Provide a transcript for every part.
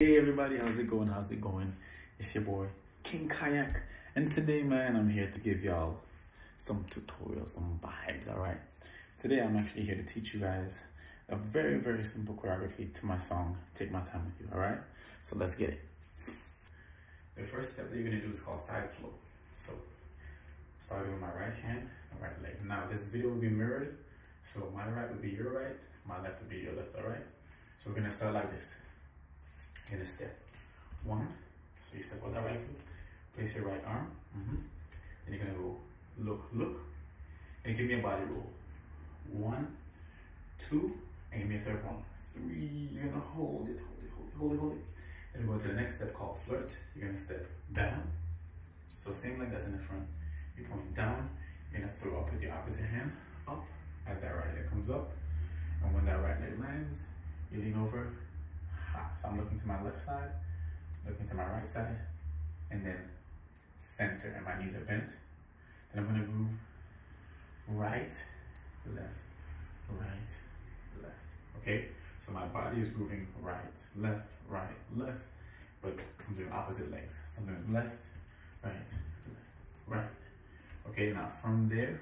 Hey everybody, how's it going? How's it going? It's your boy King Kayak, and today, man, I'm here to give y'all some tutorials, some vibes. All right. Today, I'm actually here to teach you guys a very, very simple choreography to my song "Take My Time with You." All right. So let's get it. The first step that you're gonna do is called side flow. So, starting with my right hand and right leg. Now, this video will be mirrored. So my right would be your right, my left would be your left. All right. So we're gonna start like this in a step. One, so you step on that right foot, place your right arm, mm -hmm. and you're gonna go look, look, and give me a body roll. One, two, and give me a third one. Three, you're gonna hold it, hold it, hold it, hold it, hold it. Then go to the next step called flirt. You're gonna step down. So same like that's in the front. You point down, you're gonna throw up with your opposite hand, up, as that right leg comes up. And when that right leg lands, you lean over, so I'm looking to my left side, looking to my right side, and then center, and my knees are bent. And I'm gonna move right, left, right, left, okay? So my body is moving right, left, right, left, but I'm doing opposite legs. So I'm doing left, right, left, right. Okay, now from there,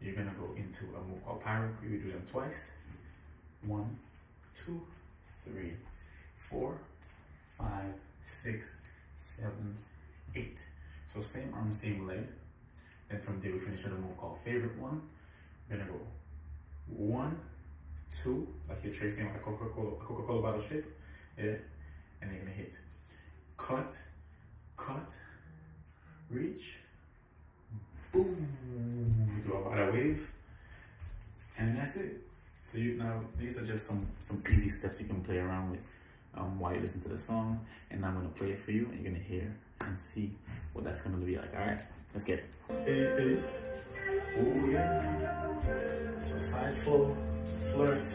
you're gonna go into a move called pyro. You do them twice. One, two, three, six, seven, eight. So same arm, same leg. Then from there we finish with a move called favorite one. We're gonna go one, two, like you're tracing like a Coca-Cola Coca-Cola bottle shape. Yeah. And you're gonna hit cut, cut, reach, boom. You do a body wave. And that's it. So you now these are just some some easy steps you can play around with um, while you listen to the song. And I'm gonna play it for you and you're gonna hear and see what that's gonna be like. All right, let's get it. Hey, hey. Ooh, yeah. So side flow, flirt,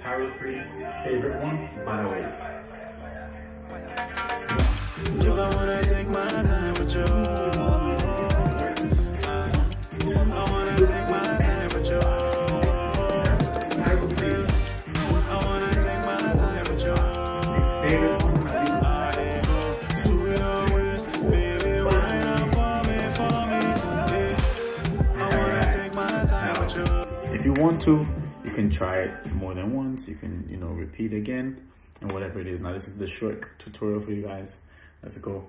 power crease, favorite one, by the way. If you want to, you can try it more than once. You can, you know, repeat again and whatever it is. Now, this is the short tutorial for you guys. Let's go.